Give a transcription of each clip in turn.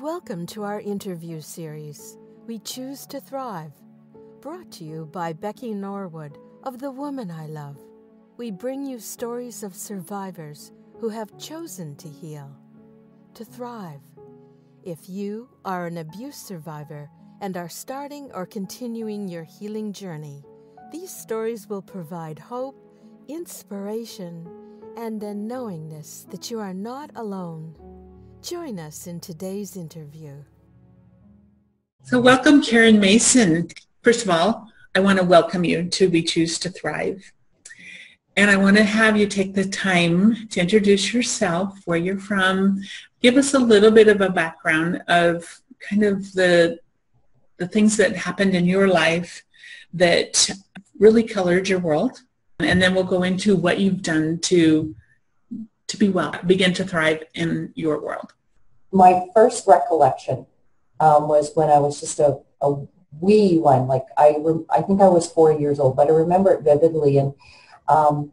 Welcome to our interview series, We Choose to Thrive, brought to you by Becky Norwood of The Woman I Love. We bring you stories of survivors who have chosen to heal, to thrive. If you are an abuse survivor and are starting or continuing your healing journey, these stories will provide hope, inspiration, and a knowingness that you are not alone. Join us in today's interview. So welcome Karen Mason. First of all, I want to welcome you to We Choose to Thrive. And I want to have you take the time to introduce yourself, where you're from, give us a little bit of a background of kind of the, the things that happened in your life that really colored your world. And then we'll go into what you've done to to be well, begin to thrive in your world? My first recollection um, was when I was just a, a wee one. Like I, re- I think I was four years old, but I remember it vividly. And um,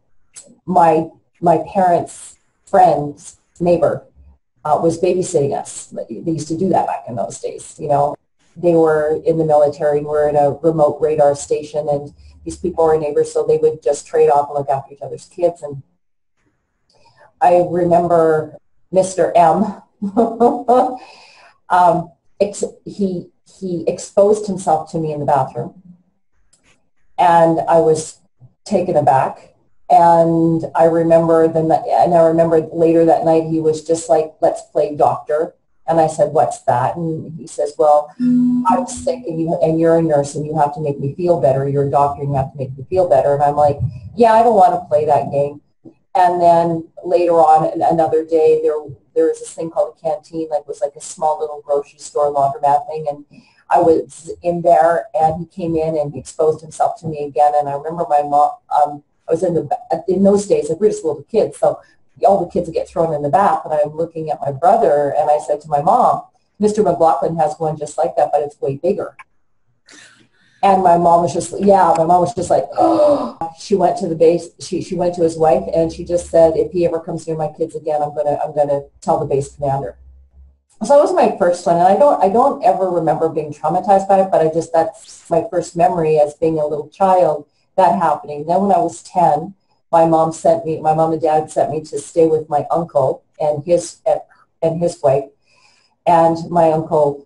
my my parents' friend's neighbor uh, was babysitting us. They used to do that back in those days. You know, they were in the military and were in a remote radar station, and these people were neighbors, so they would just trade off and look after each other's kids. And I remember Mr. M. um, ex- he he exposed himself to me in the bathroom, and I was taken aback. And I remember the and I remember later that night he was just like, "Let's play doctor." And I said, "What's that?" And he says, "Well, I'm sick, and you and you're a nurse, and you have to make me feel better. You're a doctor, and you have to make me feel better." And I'm like, "Yeah, I don't want to play that game." And then later on, another day, there there was this thing called a canteen, like it was like a small little grocery store laundromat thing, and I was in there, and he came in and he exposed himself to me again. And I remember my mom. Um, I was in the in those days, like we were just little kids, so all the kids would get thrown in the bath, and I'm looking at my brother, and I said to my mom, "Mr. McLaughlin has one just like that, but it's way bigger." And my mom was just, yeah, my mom was just like, oh. She went to the base, she, she went to his wife and she just said, if he ever comes near my kids again, I'm going to, I'm to tell the base commander. So that was my first one. And I don't, I don't ever remember being traumatized by it, but I just, that's my first memory as being a little child, that happening. Then when I was 10, my mom sent me, my mom and dad sent me to stay with my uncle and his, and his wife. And my uncle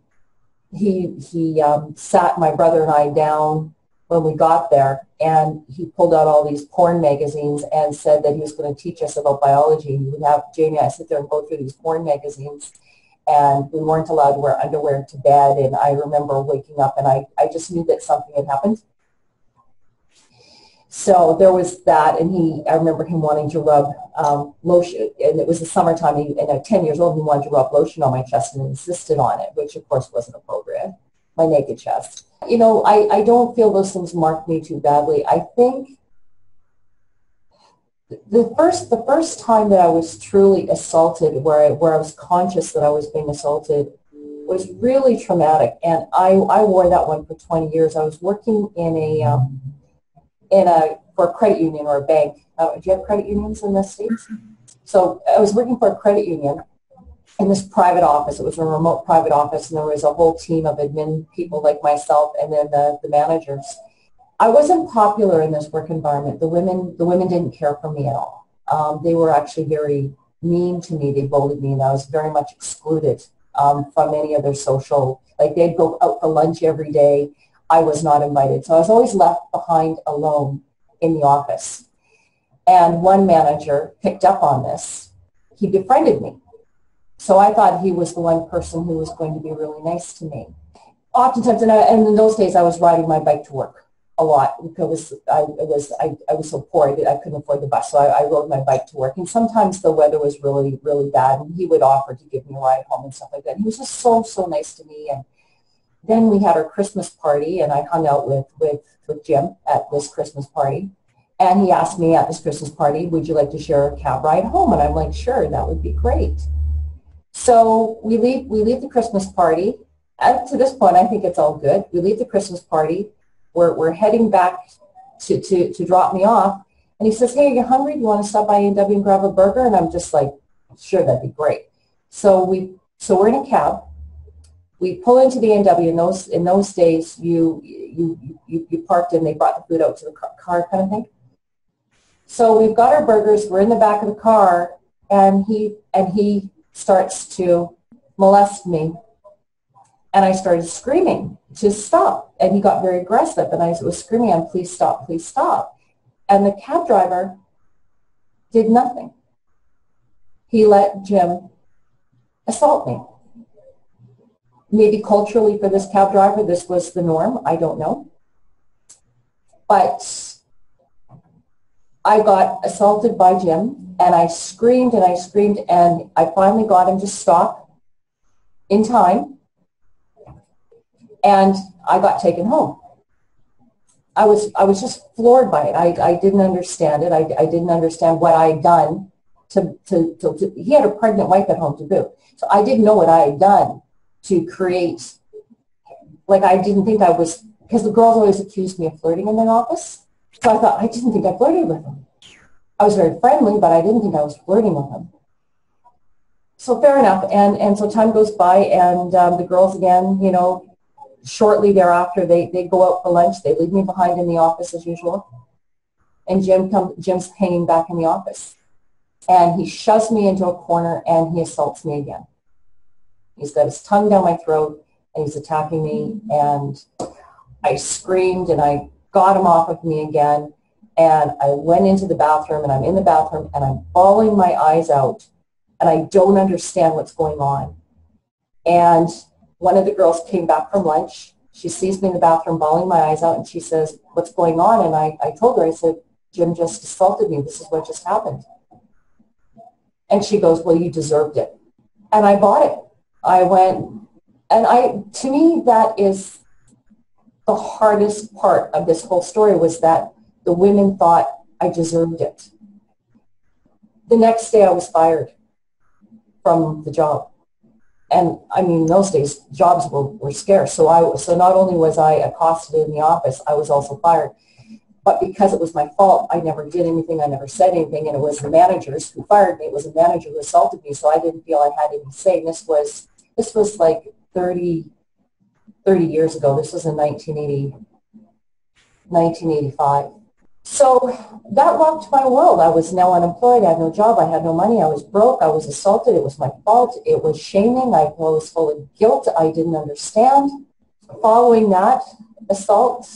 he he um, sat my brother and I down when we got there, and he pulled out all these porn magazines and said that he was going to teach us about biology. He would have Jamie and I sit there and go through these porn magazines, and we weren't allowed to wear underwear to bed. And I remember waking up, and I I just knew that something had happened. So there was that, and he, I remember him wanting to rub um, lotion, and it was the summertime, he, and at 10 years old, he wanted to rub lotion on my chest and insisted on it, which of course wasn't appropriate, my naked chest. You know, I, I don't feel those things marked me too badly. I think the first, the first time that I was truly assaulted, where I, where I was conscious that I was being assaulted, was really traumatic, and I, I wore that one for 20 years. I was working in a, um, in a for a credit union or a bank. Uh, do you have credit unions in the states? So I was working for a credit union in this private office. It was a remote private office, and there was a whole team of admin people like myself, and then the, the managers. I wasn't popular in this work environment. The women the women didn't care for me at all. Um, they were actually very mean to me. They bullied me, and I was very much excluded um, from any of their social. Like they'd go out for lunch every day I was not invited. So I was always left behind alone in the office. And one manager picked up on this. He befriended me. So I thought he was the one person who was going to be really nice to me. Oftentimes, and, I, and in those days, I was riding my bike to work a lot because I was I, I was so poor I, I couldn't afford the bus, so I, I, rode my bike to work. And sometimes the weather was really really bad, and he would offer to give me a ride home and stuff like that. he was just so so nice to me, and then we had our Christmas party, and I hung out with, with, with Jim at this Christmas party. And he asked me at this Christmas party, would you like to share a cab ride home? And I'm like, sure, that would be great. So we leave, we leave the Christmas party. To this point, I think it's all good. We leave the Christmas party. We're, we're heading back to, to, to drop me off. And he says, hey, are you hungry? Do you want to stop by A&W and grab a burger? And I'm just like, sure, that'd be great. So we, so we're in a cab we pull into the A&W. In those in those days, you you you, you parked and they brought the food out to the car, kind of thing. So we've got our burgers. We're in the back of the car, and he and he starts to molest me, and I started screaming to stop, and he got very aggressive, and I was screaming, "And please stop, please stop!" And the cab driver did nothing. He let Jim assault me maybe culturally for this cab driver, this was the norm. I don't know. But I got assaulted by Jim and I screamed and I screamed and I finally got him to stop in time and I got taken home. I was I was just floored by it. I, I didn't understand it. I, I didn't understand what I had done to, to, to, to, he had a pregnant wife at home to boot. So I didn't know what I had done to create, like I didn't think I was, because the girls always accused me of flirting in the office. So I thought, I didn't think I flirted with them. I was very friendly, but I didn't think I was flirting with them. So fair enough. And, and so time goes by and um, the girls again, you know, shortly thereafter, they, they go out for lunch. They leave me behind in the office as usual. And Jim come, Jim's hanging back in the office. And he shoves me into a corner and he assaults me again. He's got his tongue down my throat and he's attacking me. And I screamed and I got him off of me again. And I went into the bathroom and I'm in the bathroom and I'm bawling my eyes out and I don't understand what's going on. And one of the girls came back from lunch. She sees me in the bathroom bawling my eyes out and she says, what's going on? And I, I told her, I said, Jim just assaulted me. This is what just happened. And she goes, well, you deserved it. And I bought it. I went, and I, to me, that is the hardest part of this whole story was that the women thought I deserved it. The next day I was fired from the job. And I mean, those days jobs were, were scarce. So I, was so not only was I accosted in the office, I was also fired. But because it was my fault, I never did anything. I never said anything. And it was the managers who fired me. It was a manager who assaulted me. So I didn't feel I had any say. this was this was like 30, 30 years ago. This was in 1980, 1985. So that rocked my world. I was now unemployed. I had no job. I had no money. I was broke. I was assaulted. It was my fault. It was shaming. I was full of guilt. I didn't understand. Following that assault,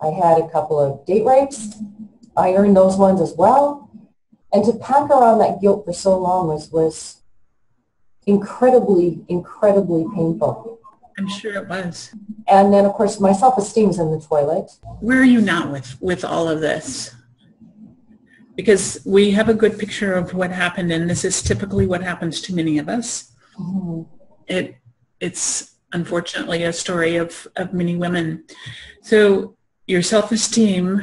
I had a couple of date rapes. I earned those ones as well. And to pack around that guilt for so long was, was incredibly, incredibly painful. I'm sure it was. And then, of course, my self-esteem's in the toilet. Where are you now with, with all of this? Because we have a good picture of what happened, and this is typically what happens to many of us. Mm-hmm. It, it's unfortunately a story of, of many women. So your self-esteem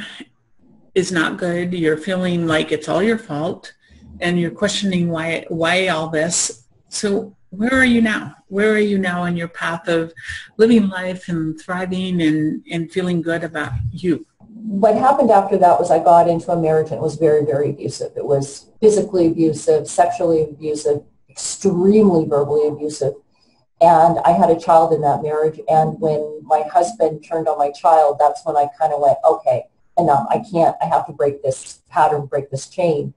is not good. You're feeling like it's all your fault, and you're questioning why, why all this so where are you now? Where are you now in your path of living life and thriving and, and feeling good about you? What happened after that was I got into a marriage and it was very, very abusive. It was physically abusive, sexually abusive, extremely verbally abusive. And I had a child in that marriage. And when my husband turned on my child, that's when I kind of went, okay, enough. I can't, I have to break this pattern, break this chain.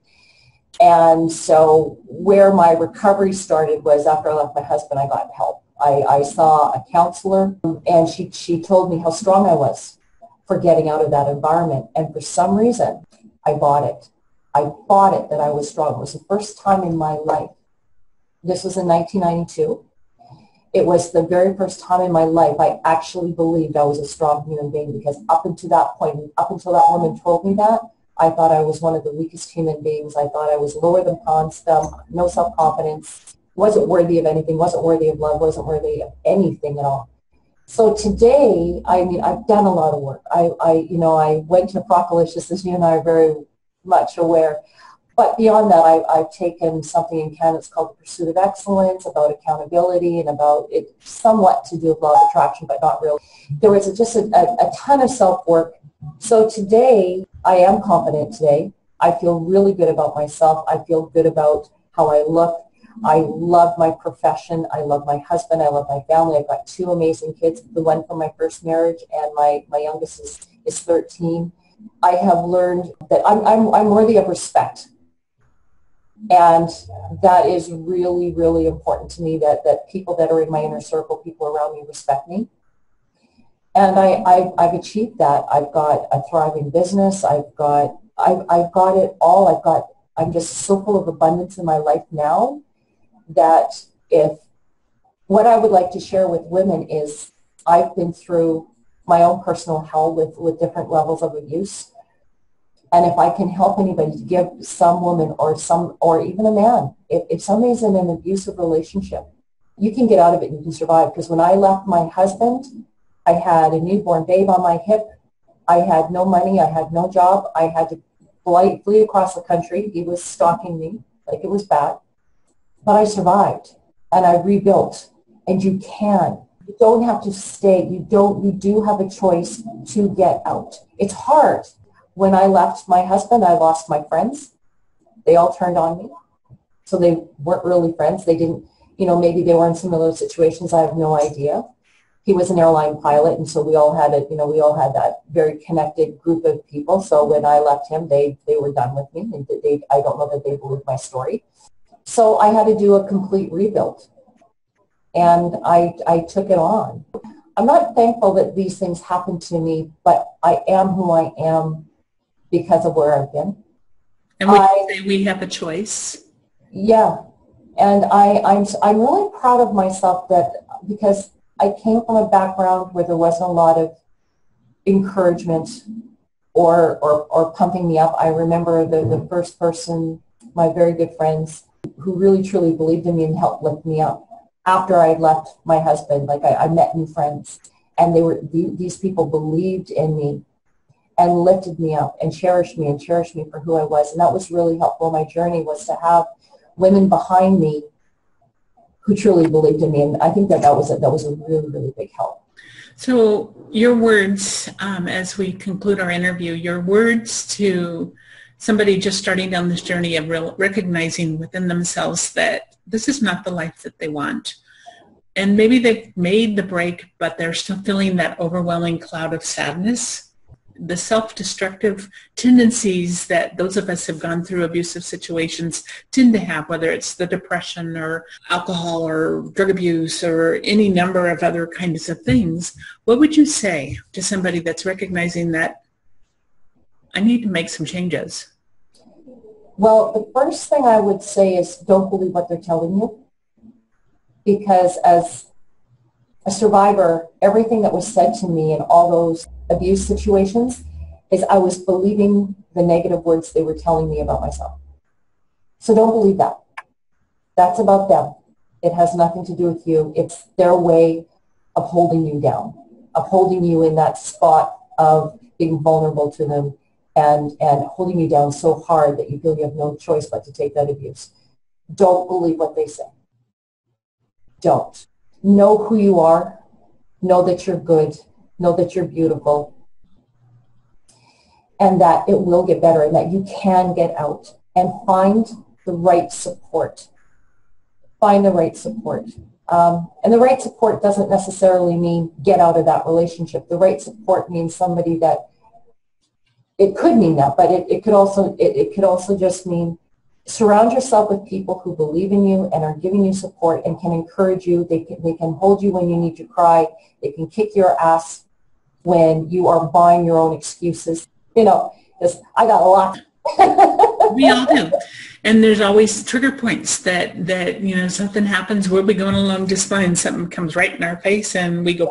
And so where my recovery started was after I left my husband, I got help. I, I saw a counselor and she, she told me how strong I was for getting out of that environment. And for some reason, I bought it. I bought it that I was strong. It was the first time in my life. This was in 1992. It was the very first time in my life I actually believed I was a strong human being because up until that point, up until that woman told me that, I thought I was one of the weakest human beings. I thought I was lower than pawn scum, no self-confidence, wasn't worthy of anything, wasn't worthy of love, wasn't worthy of anything at all. So today, I mean, I've done a lot of work. I, I you know, I went to Procalicious, as you and I are very much aware. But beyond that, I, I've taken something in Canada that's called the Pursuit of Excellence, about accountability and about it somewhat to do with law of attraction, but not really. There was just a, a, a ton of self-work. So today, I am confident today. I feel really good about myself. I feel good about how I look. I love my profession. I love my husband. I love my family. I've got two amazing kids, the one from my first marriage and my, my youngest is, is 13. I have learned that I'm, I'm, I'm worthy of respect. And that is really, really important to me that, that people that are in my inner circle, people around me respect me. And I, I, I've achieved that. I've got a thriving business. I've got, I've, I've got it all. I've got, I'm just so full of abundance in my life now that if what I would like to share with women is I've been through my own personal hell with, with different levels of abuse. And if I can help anybody to give some woman or some or even a man, if, if somebody's in an abusive relationship, you can get out of it and you can survive. Because when I left my husband, I had a newborn babe on my hip. I had no money. I had no job. I had to fly, flee across the country. He was stalking me like it was bad. But I survived and I rebuilt. And you can. You don't have to stay. You don't, you do have a choice to get out. It's hard. When I left my husband, I lost my friends. They all turned on me. So they weren't really friends. They didn't, you know, maybe they were in similar situations. I have no idea. He was an airline pilot, and so we all had a, you know, we all had that very connected group of people. So when I left him, they they were done with me, and they, I don't know that they believed my story. So I had to do a complete rebuild. And I, I took it on. I'm not thankful that these things happened to me, but I am who I am because of where I've been. And we I, say we have a choice. Yeah. And I, I'm, I'm really proud of myself that because I came from a background where there wasn't a lot of encouragement or, or, or pumping me up. I remember the, the first person, my very good friends, who really truly believed in me and helped lift me up. After I left my husband, like I, I met new friends and they were, these people believed in me and lifted me up and cherished me and cherished me for who I was. And that was really helpful. My journey was to have women behind me who truly believed in me. And I think that that was a, that was a really, really big help. So your words, um, as we conclude our interview, your words to somebody just starting down this journey of real, recognizing within themselves that this is not the life that they want. And maybe they've made the break, but they're still feeling that overwhelming cloud of sadness. The self-destructive tendencies that those of us have gone through abusive situations tend to have, whether it's the depression or alcohol or drug abuse or any number of other kinds of things. What would you say to somebody that's recognizing that I need to make some changes? Well, the first thing I would say is don't believe what they're telling you. Because as a survivor, everything that was said to me in all those abuse situations is I was believing the negative words they were telling me about myself. So don't believe that. That's about them. It has nothing to do with you. It's their way of holding you down, of holding you in that spot of being vulnerable to them and, and holding you down so hard that you feel you have no choice but to take that abuse. Don't believe what they say. Don't. Know who you are. Know that you're good. Know that you're beautiful. And that it will get better and that you can get out and find the right support. Find the right support. Um, and the right support doesn't necessarily mean get out of that relationship. The right support means somebody that it could mean that, but it, it could also it, it could also just mean surround yourself with people who believe in you and are giving you support and can encourage you. They can, they can hold you when you need to cry. They can kick your ass when you are buying your own excuses. You know, because I got a lot. we all do and there's always trigger points that that you know something happens we'll be going along just fine something comes right in our face and we go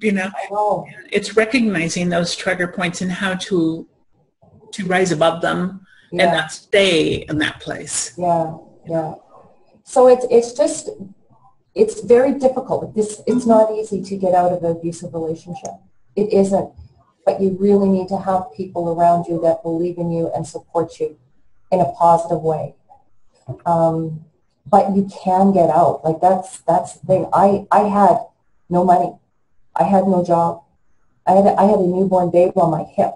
you know, know. it's recognizing those trigger points and how to to rise above them yeah. and not stay in that place yeah yeah so it's it's just it's very difficult this it's not easy to get out of an abusive relationship it isn't but you really need to have people around you that believe in you and support you in a positive way. Um, but you can get out. Like that's that's the thing. I I had no money. I had no job. I had I had a newborn baby on my hip.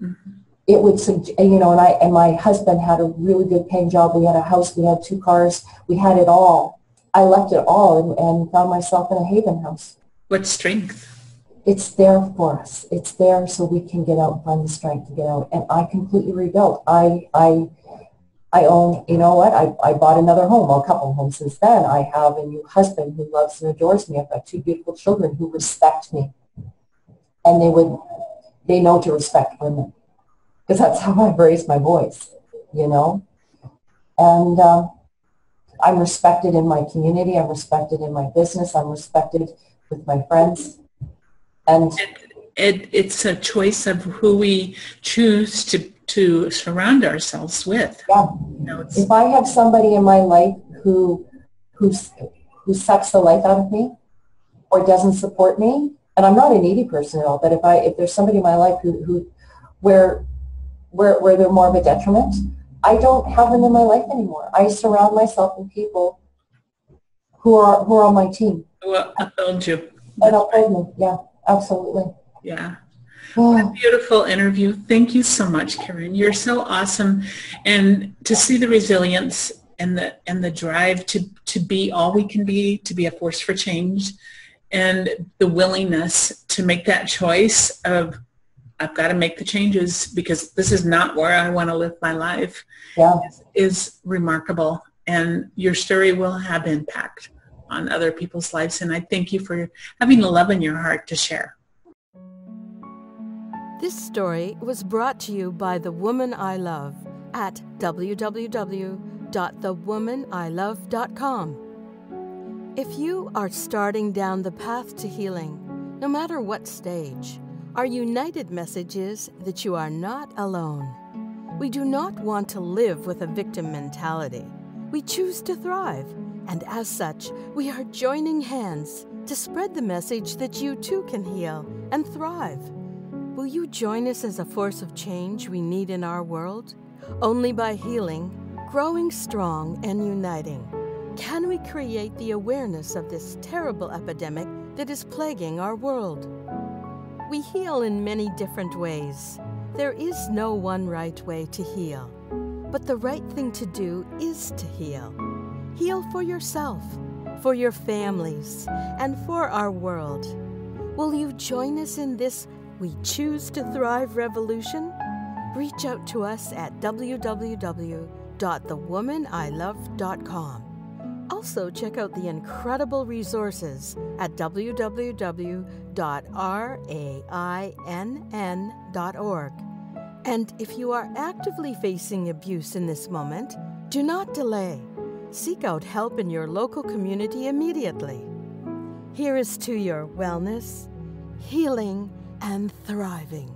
Mm-hmm. It would, you know, and I and my husband had a really good paying job. We had a house, we had two cars, we had it all. I left it all and, and found myself in a Haven house. What strength? It's there for us. It's there so we can get out and find the strength to get out. And I completely rebuilt. I I I own, you know what, I, I bought another home, well, a couple of homes since then. I have a new husband who loves and adores me. I've got two beautiful children who respect me. And they would, they know to respect women because that's how I've raised my voice, you know. And um, I'm respected in my community. I'm respected in my business. I'm respected with my friends. And it, it, it's a choice of who we choose to to surround ourselves with. Yeah. You know, if I have somebody in my life who who's who sucks the life out of me or doesn't support me, and I'm not a needy person at all, but if I if there's somebody in my life who, who where where where they're more of a detriment, I don't have them in my life anymore. I surround myself with people who are who are on my team. Well, uphold you. And uphold me. Yeah, absolutely. Yeah. What a beautiful interview. Thank you so much, Karen. You're so awesome. And to see the resilience and the and the drive to to be all we can be, to be a force for change, and the willingness to make that choice of I've got to make the changes because this is not where I want to live my life yeah. is, is remarkable. And your story will have impact on other people's lives. And I thank you for having the love in your heart to share. This story was brought to you by The Woman I Love at www.thewomaniLove.com. If you are starting down the path to healing, no matter what stage, our united message is that you are not alone. We do not want to live with a victim mentality. We choose to thrive, and as such, we are joining hands to spread the message that you too can heal and thrive. Will you join us as a force of change we need in our world? Only by healing, growing strong, and uniting can we create the awareness of this terrible epidemic that is plaguing our world. We heal in many different ways. There is no one right way to heal, but the right thing to do is to heal. Heal for yourself, for your families, and for our world. Will you join us in this we Choose to Thrive revolution? Reach out to us at www.thewomaniLove.com. Also, check out the incredible resources at www.rainn.org. And if you are actively facing abuse in this moment, do not delay. Seek out help in your local community immediately. Here is to your wellness, healing, and thriving.